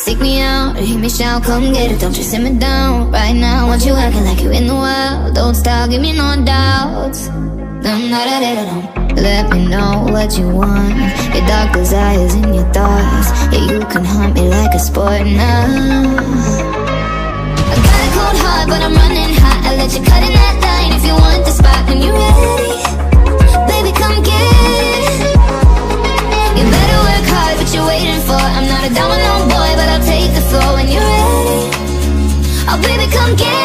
Seek me out, hear me shout, come get it Don't you me down. Right now Want you acting like you're in the wild. Don't stop, give me no doubts. Dum, da. Let me know what you want. Your dark desires and your thoughts. Yeah, you can hunt me like a sport now. I got a cold heart, but I'm running hot I let you cut in that don't get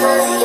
never